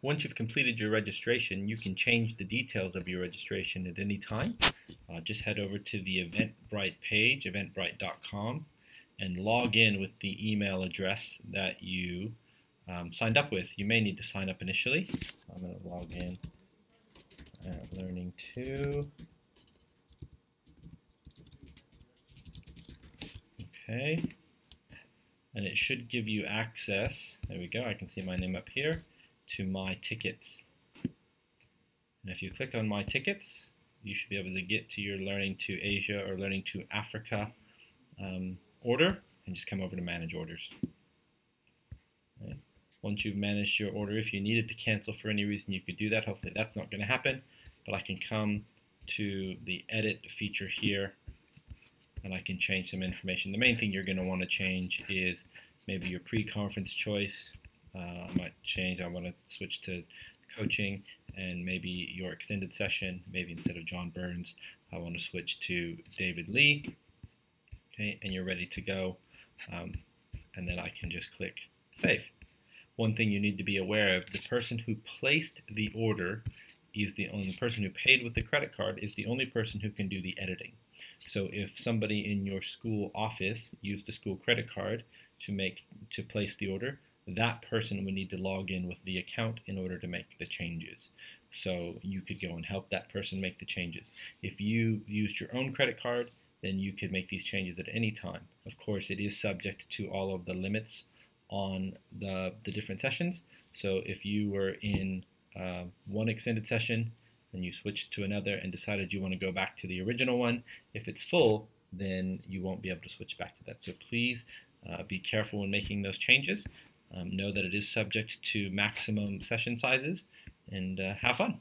Once you've completed your registration, you can change the details of your registration at any time. Uh, just head over to the Eventbrite page, eventbrite.com, and log in with the email address that you um, signed up with. You may need to sign up initially. I'm going to log in at Learning 2. Okay. And it should give you access, there we go, I can see my name up here, to My Tickets. And if you click on My Tickets, you should be able to get to your Learning 2 Asia or Learning 2 Africa um, order and just come over to Manage Orders. Right. Once you've managed your order, if you needed to cancel for any reason, you could do that. Hopefully that's not going to happen, but I can come to the Edit feature here and I can change some information. The main thing you're going to want to change is maybe your pre-conference choice. Uh, I might change, I want to switch to coaching and maybe your extended session, maybe instead of John Burns, I want to switch to David Lee. Okay, and you're ready to go. Um, and then I can just click save. One thing you need to be aware of, the person who placed the order is the only person who paid with the credit card is the only person who can do the editing. So if somebody in your school office used a school credit card to make to place the order, that person would need to log in with the account in order to make the changes. So you could go and help that person make the changes. If you used your own credit card, then you could make these changes at any time. Of course, it is subject to all of the limits on the, the different sessions. So if you were in uh, one extended session and you switched to another and decided you want to go back to the original one, if it's full, then you won't be able to switch back to that. So please uh, be careful when making those changes. Um, know that it is subject to maximum session sizes and uh, have fun.